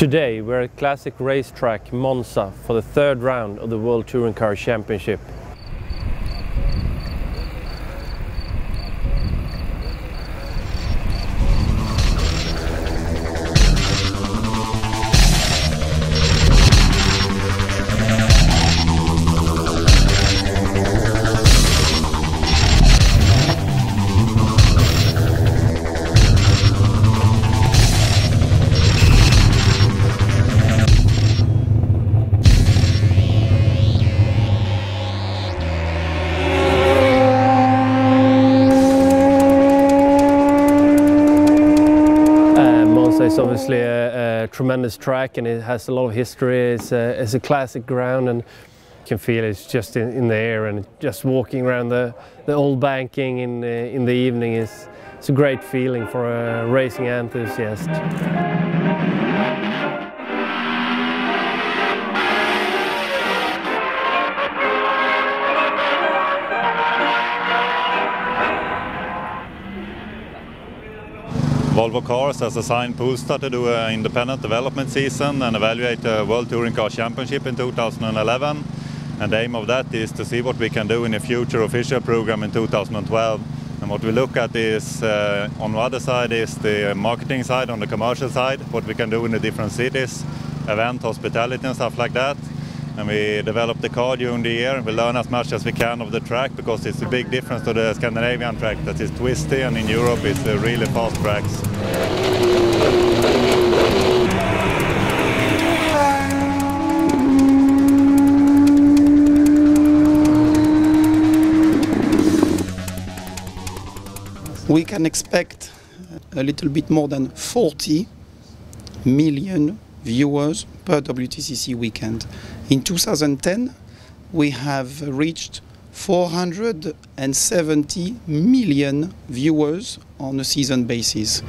Today we're at classic racetrack Monza for the third round of the World Touring Car Championship. Monza is obviously a, a tremendous track and it has a lot of history. It's a, it's a classic ground and you can feel it's just in, in the air and just walking around the, the old banking in, uh, in the evening is it's a great feeling for a racing enthusiast. Volvo Cars has assigned Polestar to do an independent development season and evaluate the World Touring Car Championship in 2011. And the aim of that is to see what we can do in a future official program in 2012. And what we look at is, uh, on the other side is the marketing side, on the commercial side, what we can do in the different cities, event, hospitality and stuff like that. And we develop the car during the year. We learn as much as we can of the track because it's a big difference to the Scandinavian track that is twisty and in Europe it's really fast tracks. we can expect a little bit more than 40 million viewers per WTCC weekend. In 2010, we have reached 470 million viewers on a season basis.